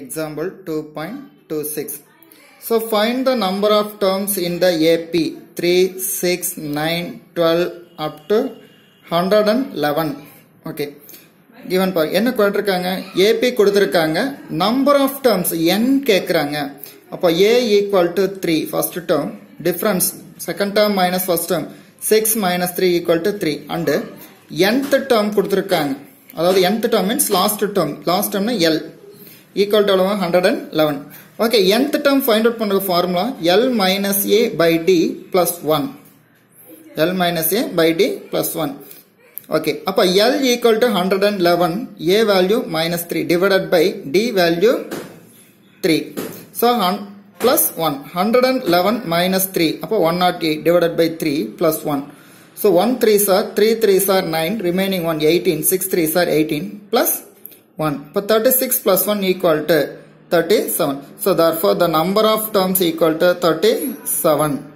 Example 2.26. So find the number of terms in the AP 3, 6, 9, 12 up to 111. Okay. given பாருங்க என்ன கொடுத்துருக்காங்க AB கொடுத்துருக்காங்க. Number of terms என் கேட்குறாங்க அப்போ A equal to three first term difference second term minus first term six minus three equal to three and nth term கொடுத்துருக்காங்க. அதாவது nth term means last term last டேர்ம்னா L equal to எவ்வளவு? Hundred and eleven okay nth term find out பண்ணுற formula L minus A by D plus one L minus A by D plus one okay அப்போ L equal to hundred and eleven A value minus three divided by D value three so Han plus one hundred and eleven minus three அப்போ one nought eight divided by three plus one so one three are three three are nine remaining one eighteen six three are eighteen plus 1. But 36 plus 1 equal to 37. So therefore the number of terms equal to 37.